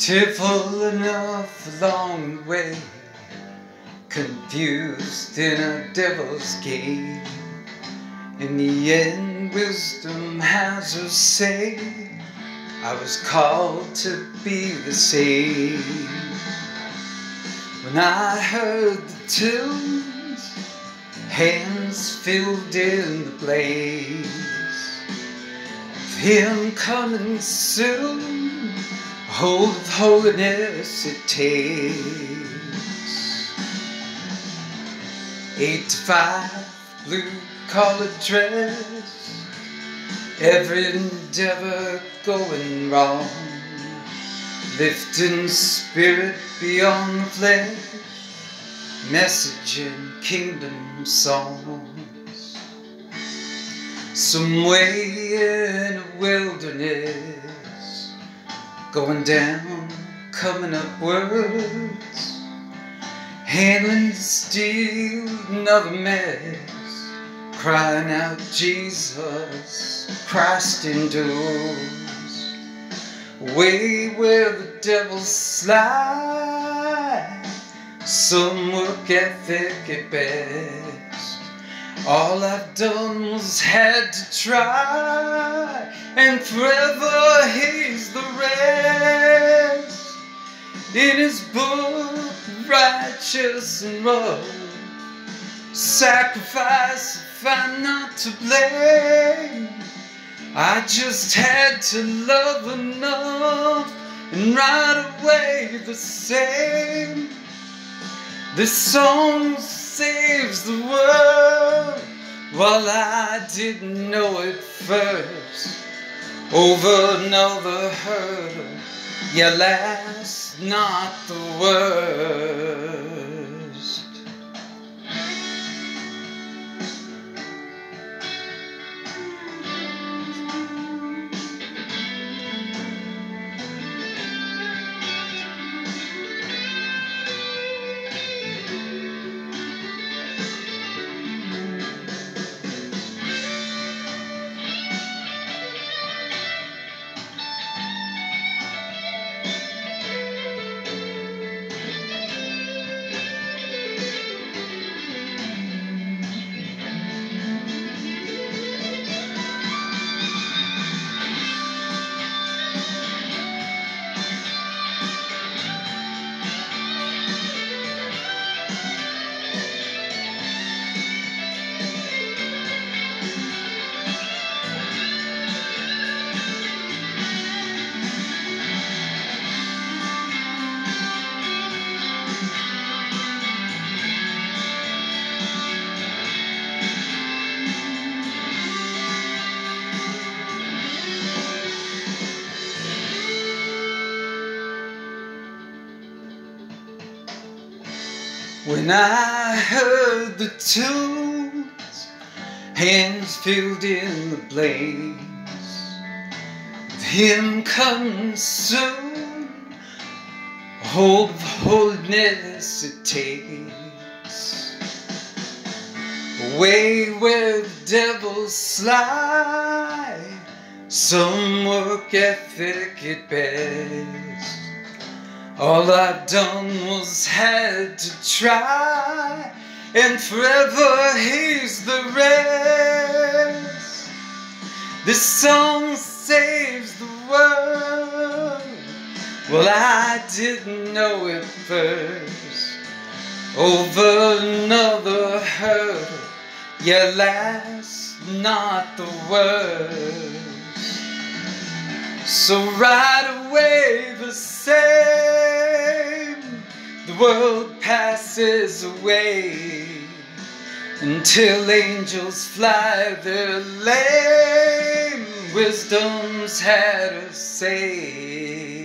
Tearful enough along the way, confused in a devil's game. In the end, wisdom has her say. I was called to be the same. When I heard the tunes, hands filled in the blaze. Him coming soon hold of holiness it takes. Eight to five, blue collar dress, every endeavor going wrong, lifting spirit beyond the flesh, messaging kingdom songs. Some way in a wilderness going down, coming up words, handling steel, another mess, crying out Jesus, Christ endures, way where the devil slide, some work ethic at best. All I've done was had to try, and forever he's the rest. In his book, righteous and rough, sacrifice if I'm not to blame. I just had to love enough and right away the same. This song saves the world while I didn't know it first. Over another hurdle, yeah, last not the worst. When I heard the tunes, hands filled in the blaze, of him coming soon, hope holiness it takes. Away where the devils slide, some work ethic at best. All I've done was had to try, and forever he's the rest. This song saves the world. Well, I didn't know it first. Over another hurdle, yeah, last not the worst. So right away world passes away until angels fly their lame. Wisdom's had her say.